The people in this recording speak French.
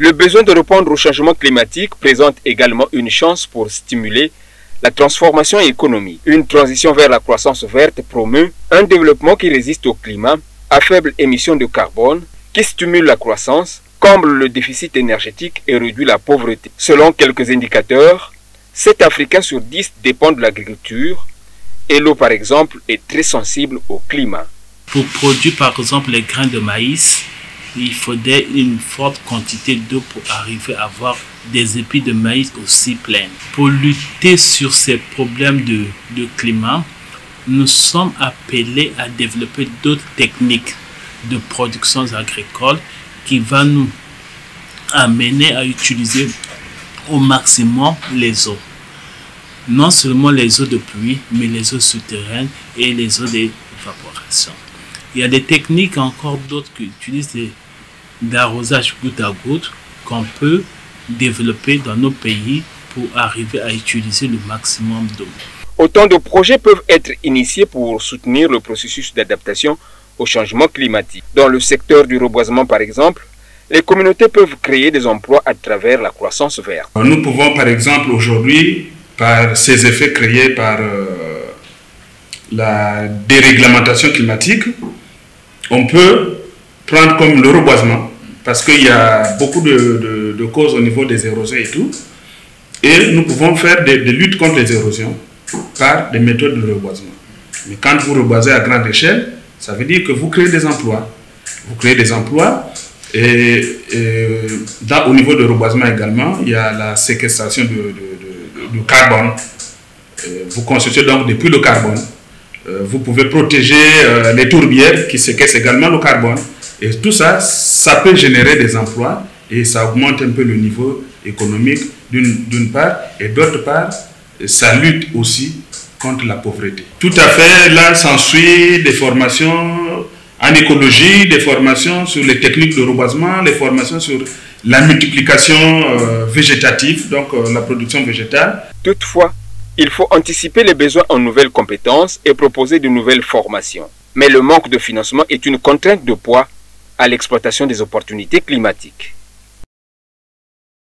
Le besoin de répondre au changement climatique présente également une chance pour stimuler la transformation économique. Une transition vers la croissance verte promeut un développement qui résiste au climat, à faible émission de carbone, qui stimule la croissance, comble le déficit énergétique et réduit la pauvreté. Selon quelques indicateurs, 7 Africains sur 10 dépendent de l'agriculture et l'eau par exemple est très sensible au climat. Pour produire par exemple les grains de maïs, il faudrait une forte quantité d'eau pour arriver à avoir des épis de maïs aussi pleines. Pour lutter sur ces problèmes de, climat, nous sommes appelés à développer d'autres techniques de production agricole qui vont nous amener à utiliser au maximum les eaux. Non seulement les eaux de pluie, mais les eaux souterraines et les eaux d'évaporation. Il y a des techniques encore d'autres qui utilisent d'arrosage goutte à goutte qu'on peut développer dans nos pays pour arriver à utiliser le maximum d'eau. Autant de projets peuvent être initiés pour soutenir le processus d'adaptation au changement climatique. Dans le secteur du reboisement, par exemple, les communautés peuvent créer des emplois à travers la croissance verte. Nous pouvons, par exemple, aujourd'hui, par ces effets créés par euh, la déréglementation climatique, on peut prendre comme le reboisement, parce qu'il y a beaucoup de, causes au niveau des érosions et tout, et nous pouvons faire des, luttes contre les érosions par des méthodes de reboisement. Mais quand vous reboisez à grande échelle, ça veut dire que vous créez des emplois. Vous créez des emplois et, au niveau de reboisement également, il y a la séquestration du carbone. Vous constituez donc depuis le carbone. Euh, vous pouvez protéger euh, les tourbières qui séquestrent également le carbone. Et tout ça, ça peut générer des emplois et ça augmente un peu le niveau économique d'une part. Et d'autre part, ça lutte aussi contre la pauvreté. Tout à fait, là s'ensuit des formations en écologie, des formations sur les techniques de reboisement, des formations sur la multiplication euh, végétative, donc la production végétale. Toutefois, il faut anticiper les besoins en nouvelles compétences et proposer de nouvelles formations. Mais le manque de financement est une contrainte de poids à l'exploitation des opportunités climatiques.